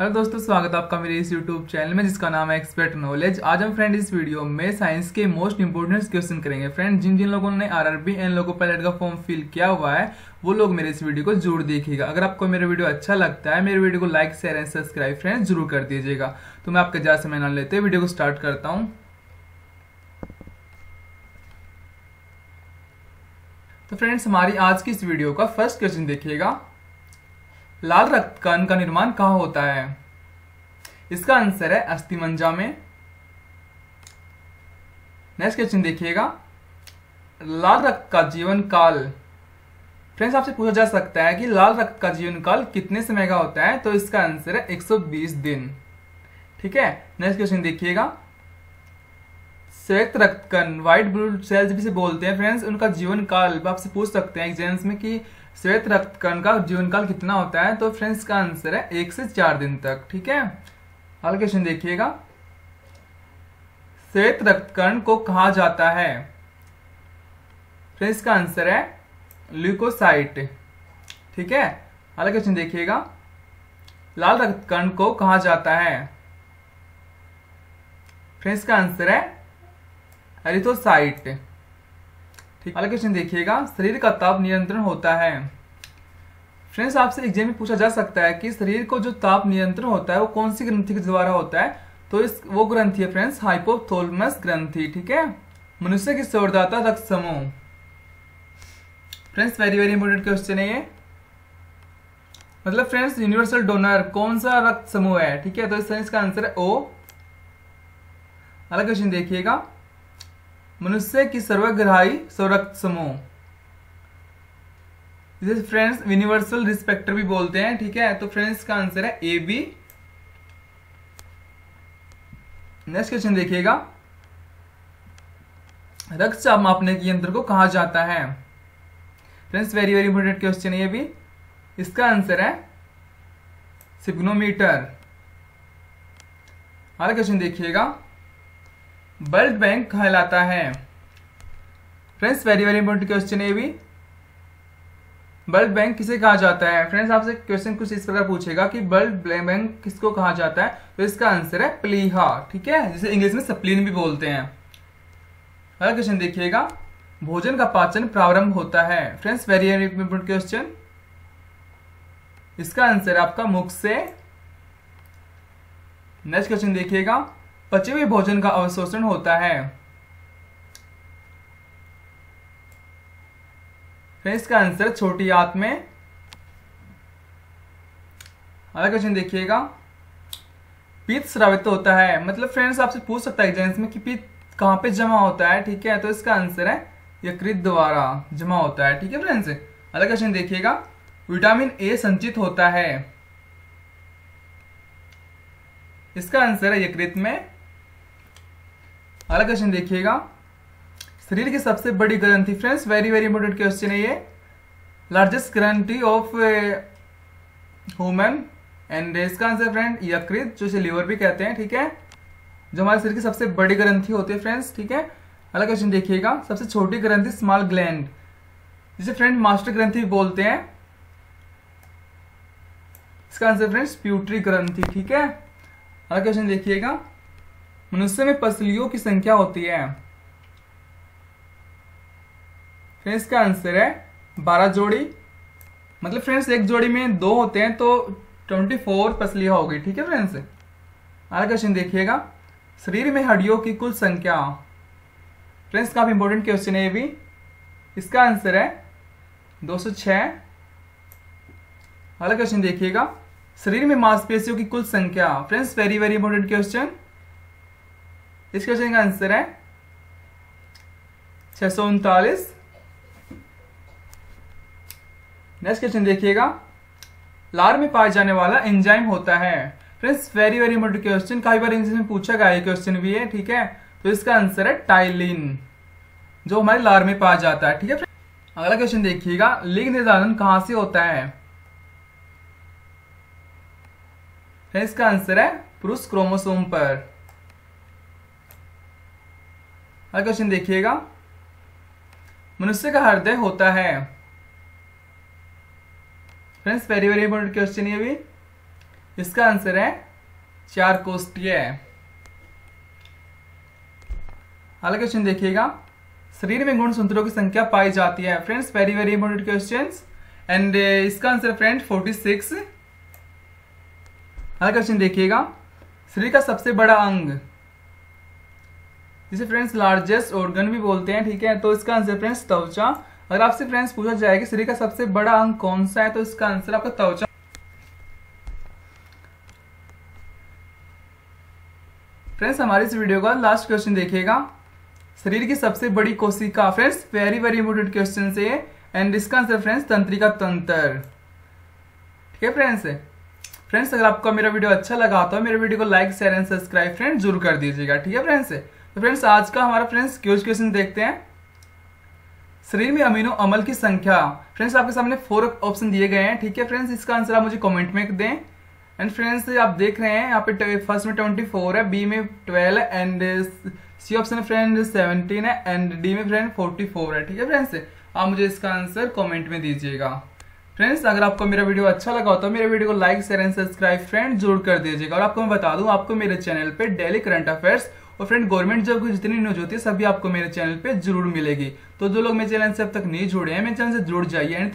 Hello दोस्तों, स्वागत है आपका मेरे इस यूट्यूब चैनल में जिसका नाम है एक्सपर्ट नॉलेज आज हम फ्रेंड इस वीडियो में साइंस के मोस्ट इंपोर्टेंट क्वेश्चन करेंगे। फ्रेंड जिन जिन लोगों ने आरआरबी एंड लोगो पायलट का फॉर्म फिल किया हुआ है, वो लोग मेरे इस वीडियो को ज़रूर देखिएगा अगर आपको मेरा वीडियो अच्छा लगता है, मेरे वीडियो को like share and subscribe friend ज़रूर कर दीजिएगा। तो मैं आपका ज़्यादा समय न लेते वीडियो को स्टार्ट करता हूँ। तो फ्रेंड्स हमारी आज की इस वीडियो का फ़र्स्ट क्वेश्चन देखिएगा। लाल रक्त कण का निर्माण कहा होता है? इसका आंसर है अस्थिमंजा में। नेक्स्ट क्वेश्चन देखिएगा। लाल रक्त का जीवन काल फ्रेंड्स आपसे पूछा जा सकता है कि लाल रक्त का जीवन काल कितने समय का होता है? तो इसका आंसर है 120 दिन। ठीक है? नेक्स्ट क्वेश्चन देखिएगा। श्वेत रक्त कण व्हाइट ब्लड सेल्स जिसे बोलते हैं फ्रेंड्स उनका जीवन काल आपसे पूछ सकते हैं एग्ज़ाम्स में कि श्वेत रक्त कण का जीवन काल कितना होता है? तो फ्रेंड्स का आंसर है एक से चार दिन तक, ठीक है? अगला क्वेश्चन देखिएगा। श्वेत रक्त कण को कहा जाता है? फ्रेंड्स का आंसर है ल्यूकोसाइट ठीक है? अगला क्वेश्चन देखिएगा। लाल रक्त कण को कहा जाता है? फ्रेंड्स का आंसर है एरिथोसाइट अगला क्वेश्चन देखिएगा, शरीर का ताप नियंत्रण होता है। फ्रेंड्स, आपसे एग्ज़ाम में पूछा जा सकता है कि शरीर को जो ताप नियंत्रण होता है, वो कौन सी ग्रंथि के द्वारा होता है? तो इस, वो ग्रंथि है फ्रेंड्स, हाइपोथोलमस ग्रंथि, ठीक है? मनुष्य की सौरदाता रक्त समूह friends very very important question है ये। मतलब फ्रेंड्स यूनिवर्सल डोनर कौन सा रक्त समूह है? ठीक है तो इस इसका आंसर है ओ अगला क्वेश्चन देखिएगा मनुष्य की सर्वग्राही स्वरक्त समूह जिसे फ्रेंड्स यूनिवर्सल रिस्पेक्टर भी बोलते हैं, ठीक है? तो फ्रेंड्स का आंसर है ए बी नेक्स्ट क्वेश्चन देखिएगा। रक्तचाप मापने के यंत्र को कहा जाता है। Friends very very important question है ये भी। इसका आंसर है सिग्नोमीटर अगला क्वेश्चन देखिएगा। ब्लड बैंक कहलाता है। Friends very very important question है भी। ब्लड बैंक किसे कहा जाता है? फ्रेंड्स आपसे क्वेश्चन कुछ इस प्रकार पूछेगा कि ब्लड बैंक किसको कहा जाता है? तो इसका आंसर है प्लीहा, ठीक है? जिसे इंग्लिश में सप्लीन भी बोलते हैं। अगला क्वेश्चन देखिएगा। भोजन का पाचन प्रारंभ होता है। Friends very very important question इसका आंसर आपका मुख से। नेक्स्ट क्वेश्चन देखिएगा। पचे हुए भोजन का अवशोषण होता है। इसका आंसर छोटी आंत में। अगला क्वेश्चन देखिएगा। पीत स्रावित होता है। मतलब फ्रेंड्स आपसे पूछ सकता है एग्ज़ाम्स में कि पीत कहाँ पे जमा होता है, ठीक है? तो इसका आंसर है यकृत द्वारा जमा होता है, ठीक है फ्रेंड्स अगला क्वेश्चन देखिएगा। विटामिन ए संचित होता है। इसका आंसर है यकृत में। अगला क्वेश्चन देखिएगा। शरीर की सबसे बड़ी ग्रंथि friends very very important question है ये। लार्जेस्ट ग्रंथि ऑफ़ ह्यूमन एंड इसका आंसर फ्रेंड यकृत, जो इसे लिवर भी कहते हैं, ठीक है? जो हमारे शरीर की सबसे बड़ी ग्रंथि होती है फ्रेंड्स ठीक है? अगला क्वेश्चन देखिएगा। सबसे छोटी ग्रंथि स्मॉल ग्लैंड जिसे फ्रेंड मास्टर ग्रंथि बोलते हैं। इसका आंसर फ्रेंड्स प्यूट्री ग्रंथि, ठीक है? अगला क्वेश्चन देखिएगा। मनुष्य में पसलियों की संख्या होती है। फ्रेंड्स का आंसर है बारह जोड़ी। मतलब फ्रेंड्स एक जोड़ी में दो होते हैं तो ट्वेंटी फोर पसलियाँ होगी, ठीक है फ्रेंड्स अगला क्वेश्चन देखिएगा। शरीर में हड्डियों की कुल संख्या। फ्रेंड्स काफ़ी इंपॉर्टेंट क्वेश्चन है ये भी। इसका आंसर है 206 अगला क्वेश्चन देखिएगा। शरीर में मांसपेशियों की कुल संख्या। Friends very very important question इस क्वेश्चन का आंसर है छह सौ उनतालीस। नेक्स्ट क्वेश्चन देखिएगा। लार में पाया जाने वाला एंजाइम होता है। Friends very very important question कई बार इंग्लिश में पूछा गया ये क्वेश्चन भी है, ठीक है? तो इसका आंसर है टाइलिन जो हमारे लार में पाया जाता है, ठीक है? अगला क्वेश्चन देखिएगा। लिंग निर्धारण कहाँ से होता है? इसका आंसर है पुरुष क्रोमोसोम पर। अगला क्वेश्चन देखिएगा। मनुष्य का हृदय होता है। Friends very very important question ये भी इसका आंसर है चार कोष्टीय अगला क्वेश्चन देखिएगा। शरीर में गुण सूत्रों की संख्या पाई जाती है। Friends very very important question and इसका आंसर फ्रेंड फोर्टी सिक्स अगला क्वेश्चन देखिएगा। शरीर का सबसे बड़ा अंग। जिसे फ्रेंड्स लार्जेस्ट ऑर्गन भी बोलते हैं, ठीक है? तो इसका आंसर फ्रेंड्स त्वचा। अगर आपसे फ्रेंड्स पूछा जाए कि शरीर का सबसे बड़ा अंग कौन सा है तो इसका आंसर आपका त्वचा। फ्रेंड्स हमारी इस वीडियो का लास्ट क्वेश्चन देखिएगा। शरीर की सबसे बड़ी कोशिका friends very very important question से एंड इसका आंसर फ्रेंड्स तंत्रिका तंत्र। ठीक है फ्रेंड्स फ्रेंड्स अगर आपको मेरा वीडियो अच्छा लगा तो मेरे वीडियो को like share and subscribe friends ज़रूर कर दीजिएगा। ठीक है फ्रेंड्स तो फ्रेंड्स आज का हमारा फ्रेंड्स क्यूज क्वेश्चन देखते हैं। शरीर में अमीनो अमल की संख्या। फ्रेंड्स आपके सामने फोर ऑप्शन दिए गए हैं, ठीक है फ्रेंड्स इसका आंसर आप मुझे कमेंट में दें। एंड फ्रेंड्स आप देख रहे हैं, यहाँ पे फ़र्स्ट में ट्वेंटी फोर है बी में twelve and C option friend seventeen है एंड डी में फ्रेंड फोर्टी फोर है, ठीक है फ्रेंड्स आप मुझे इसका आंसर कमेंट में दीजिएगा। फ्रेंड्स अगर आपको मेरा वीडियो अच्छा लगा हो तो मेरे वीडियो को like share and subscribe friend ज़रूर कर दीजिएगा। और आपको मैं बता दूँ, आपको मेरे चैनल पे डेली करंट अफेयर्स और फ्रेंड गवर्नमेंट जॉब की जितनी न्यूज़ होती है, सभी आपको मेरे चैनल पे ज़रूर मिलेगी। तो जो लोग मेरे चैनल से अब तक नहीं जुड़े हैं, मेरे चैनल से जुड़ जाइए।